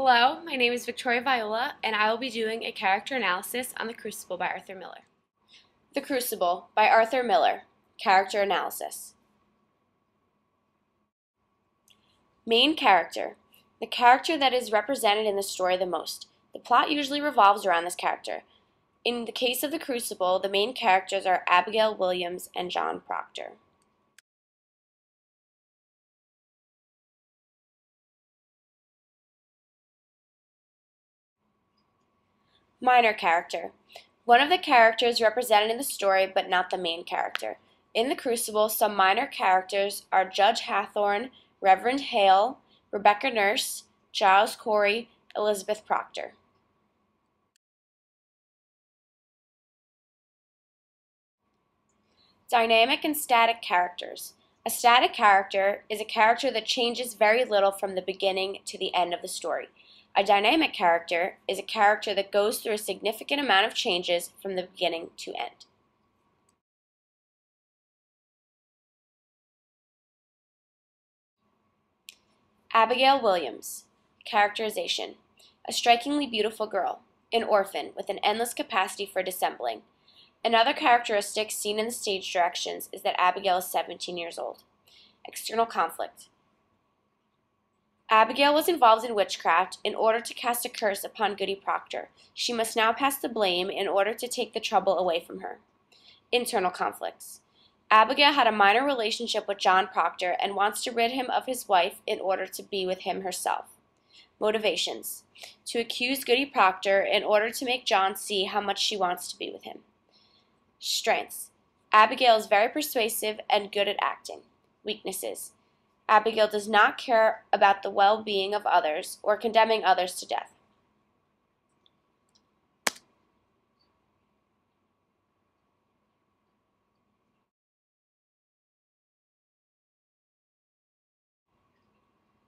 Hello, my name is Victoria Viola, and I will be doing a character analysis on The Crucible by Arthur Miller. The Crucible by Arthur Miller, Character Analysis. Main character, the character that is represented in the story the most. The plot usually revolves around this character. In the case of The Crucible, the main characters are Abigail Williams and John Proctor. Minor character. One of the characters represented in the story, but not the main character. In The Crucible, some minor characters are Judge Hathorne, Reverend Hale, Rebecca Nurse, Giles Corey, Elizabeth Proctor. Dynamic and static characters. A static character is a character that changes very little from the beginning to the end of the story. A dynamic character is a character that goes through a significant amount of changes from the beginning to end. Abigail Williams. Characterization. A strikingly beautiful girl. An orphan with an endless capacity for dissembling. Another characteristic seen in the stage directions is that Abigail is 17 years old. External conflict. Abigail was involved in witchcraft in order to cast a curse upon Goody Proctor. She must now pass the blame in order to take the trouble away from her. Internal conflicts. Abigail had a minor relationship with John Proctor and wants to rid him of his wife in order to be with him herself. Motivations. To accuse Goody Proctor in order to make John see how much she wants to be with him. Strengths. Abigail is very persuasive and good at acting. Weaknesses. Abigail does not care about the well being of others or condemning others to death.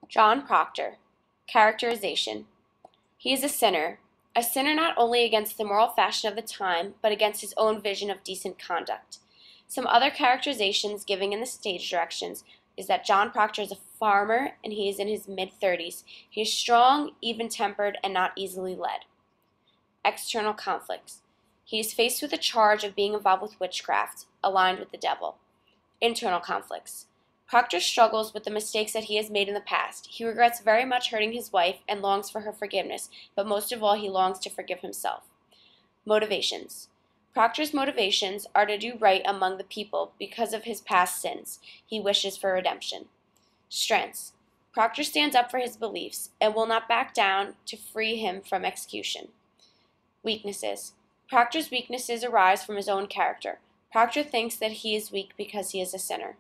John Proctor. Characterization. He is a sinner, a sinner not only against the moral fashion of the time, but against his own vision of decent conduct. Some other characterizations given in the stage directions is that John Proctor is a farmer and he is in his mid 30s. He is strong, even tempered, and not easily led. External conflicts. He is faced with the charge of being involved with witchcraft, aligned with the devil. Internal conflicts. Proctor struggles with the mistakes that he has made in the past. He regrets very much hurting his wife and longs for her forgiveness, but most of all, he longs to forgive himself. Motivations. Proctor's motivations are to do right among the people because of his past sins. He wishes for redemption. Strengths. Proctor stands up for his beliefs and will not back down to free him from execution. Weaknesses. Proctor's weaknesses arise from his own character. Proctor thinks that he is weak because he is a sinner.